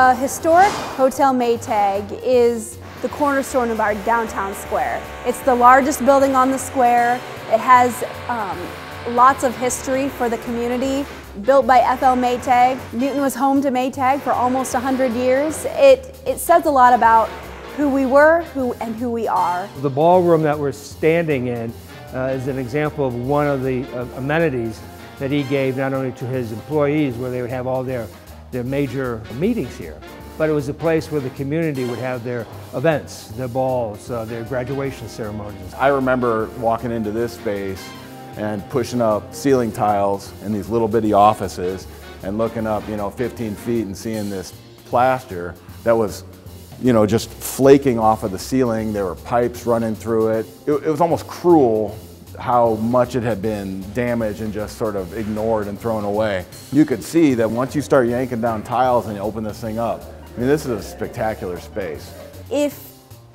The historic Hotel Maytag is the cornerstone of our downtown square. It's the largest building on the square. It has um, lots of history for the community. Built by F.L. Maytag. Newton was home to Maytag for almost 100 years. It, it says a lot about who we were who, and who we are. The ballroom that we're standing in uh, is an example of one of the uh, amenities that he gave not only to his employees where they would have all their, their major meetings here, but it was a place where the community would have their events, their balls, uh, their graduation ceremonies. I remember walking into this space and pushing up ceiling tiles in these little bitty offices and looking up, you know, 15 feet and seeing this plaster that was, you know, just flaking off of the ceiling. There were pipes running through it. It, it was almost cruel how much it had been damaged and just sort of ignored and thrown away. You could see that once you start yanking down tiles and you open this thing up, I mean, this is a spectacular space. If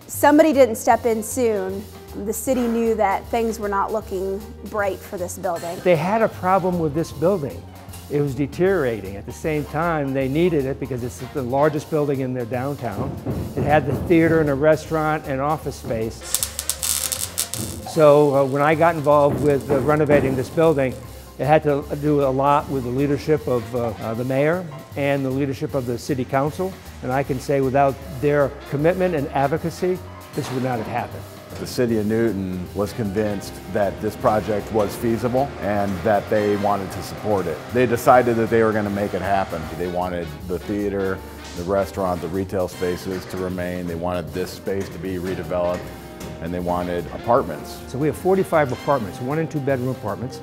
somebody didn't step in soon, the city knew that things were not looking bright for this building. They had a problem with this building. It was deteriorating. At the same time, they needed it because it's the largest building in their downtown. It had the theater and a restaurant and office space. So uh, when I got involved with uh, renovating this building, it had to do a lot with the leadership of uh, uh, the mayor and the leadership of the city council. And I can say without their commitment and advocacy, this would not have happened. The city of Newton was convinced that this project was feasible and that they wanted to support it. They decided that they were going to make it happen. They wanted the theater, the restaurant, the retail spaces to remain. They wanted this space to be redeveloped and they wanted apartments. So we have 45 apartments, one and two bedroom apartments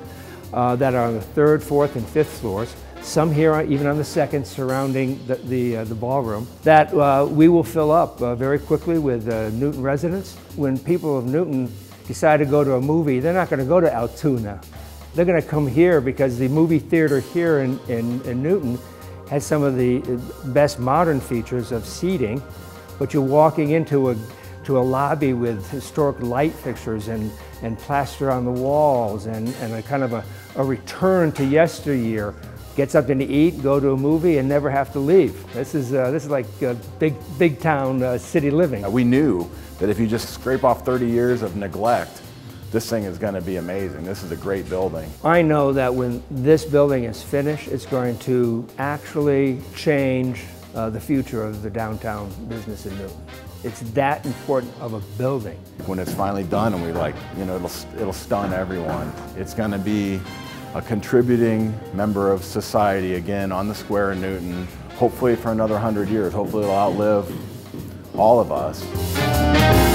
uh, that are on the third, fourth, and fifth floors some here even on the second surrounding the, the, uh, the ballroom, that uh, we will fill up uh, very quickly with uh, Newton residents. When people of Newton decide to go to a movie, they're not going to go to Altoona. They're going to come here because the movie theater here in, in, in Newton has some of the best modern features of seating, but you're walking into a to a lobby with historic light fixtures and, and plaster on the walls and, and a kind of a, a return to yesteryear get something to eat, go to a movie, and never have to leave. This is, uh, this is like uh, big, big town uh, city living. We knew that if you just scrape off 30 years of neglect, this thing is going to be amazing. This is a great building. I know that when this building is finished, it's going to actually change uh, the future of the downtown business in Newton. It's that important of a building. When it's finally done and we like, you know, it'll, it'll stun everyone. It's going to be a contributing member of society again on the square in Newton, hopefully for another 100 years. Hopefully it'll outlive all of us.